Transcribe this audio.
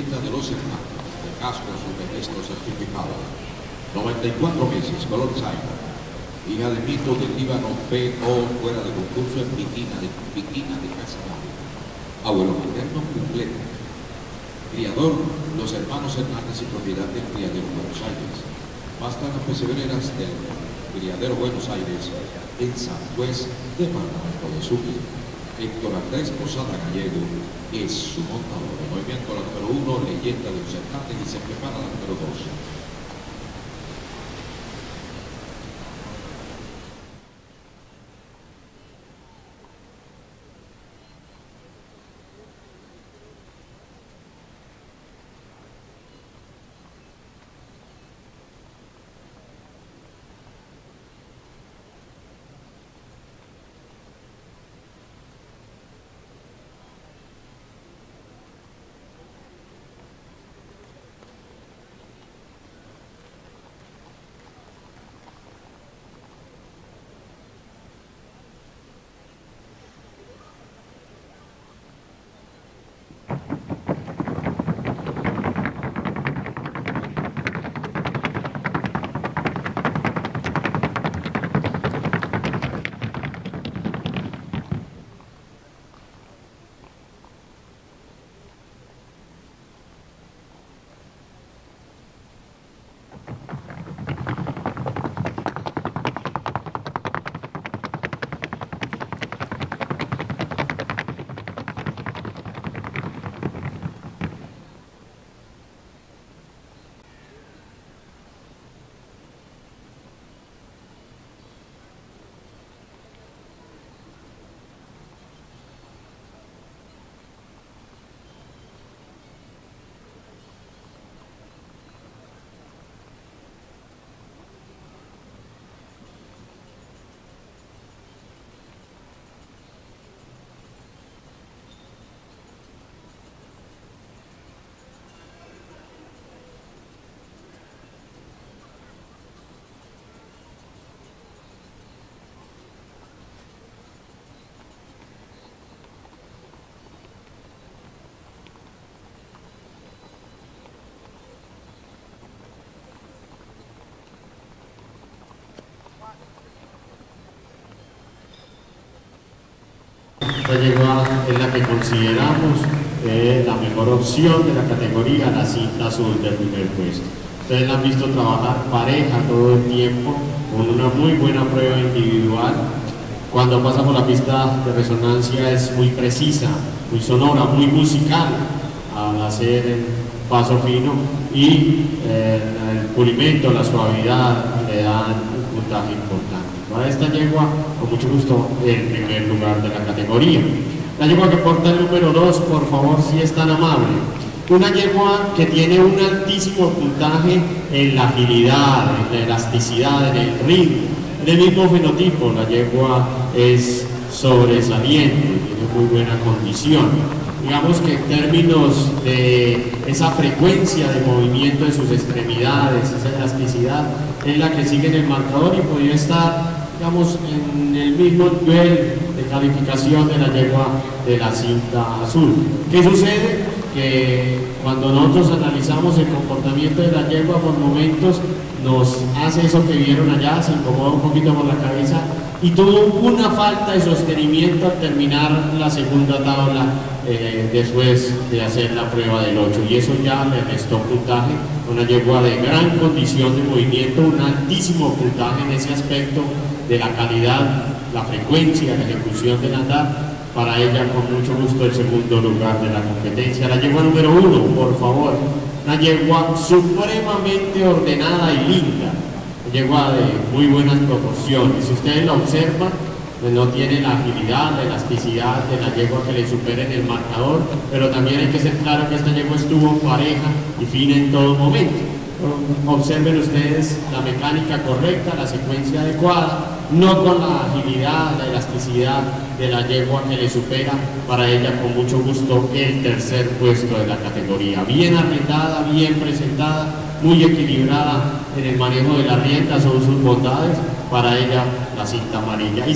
1, leyenda de los hermanos, de casco registro certificado. 94 meses, color China. Hija de mito del Líbano P.O. fuera de concurso en Piquina de, Piquina de. Abuelo materno completo. Criador, los hermanos Hernández y propiedad del criadero Buenos Aires. Bastan pesebreras del criadero Buenos Aires en San Juez, departamento de Sucre. Héctor Andrés Posada Gallego es su montador. El movimiento la número uno, leyenda de los Hernández y se prepara la número dos. Esta es la que consideramos eh, la mejor opción de la categoría, la cinta azul del primer puesto. Ustedes la han visto trabajar pareja todo el tiempo, con una muy buena prueba individual. Cuando pasa por la pista de resonancia es muy precisa, muy sonora, muy musical al hacer el paso fino y eh, el pulimento, la suavidad le dan un puntaje importante. Esta yegua, con mucho gusto, el primer lugar de la categoría. La yegua que porta el número 2, por favor, si es tan amable. Una yegua que tiene un altísimo puntaje en la agilidad, en la elasticidad, en el ritmo, mismo fenotipo. La yegua es sobresaliente, tiene muy buena condición. Digamos que en términos de esa frecuencia de movimiento de sus extremidades, esa elasticidad, es la que sigue en el marcador y podría estar digamos, en el mismo nivel de calificación de la yegua de la cinta azul. ¿Qué sucede? Que cuando nosotros analizamos el comportamiento de la yegua por momentos nos hace eso que vieron allá, se incomoda un poquito por la cabeza y tuvo una falta de sostenimiento al terminar la segunda tabla eh, después de hacer la prueba del 8 y eso ya le restó puntaje, una yegua de gran condición de movimiento, un altísimo puntaje en ese aspecto de la calidad, la frecuencia de ejecución del andar, para ella con mucho gusto el segundo lugar de la competencia. La yegua número uno, por favor, una yegua supremamente ordenada y linda, una yegua de muy buenas proporciones. Si ustedes la observan, pues no tiene la agilidad, la elasticidad de la yegua que le supera en el marcador, pero también hay que ser claro que esta yegua estuvo pareja y fina en todo momento. Observen ustedes la mecánica correcta, la secuencia adecuada, no con la agilidad, la elasticidad de la yegua que le supera, para ella con mucho gusto el tercer puesto de la categoría. Bien arrendada, bien presentada, muy equilibrada en el manejo de la rienda, son sus bondades, para ella la cinta amarilla. Y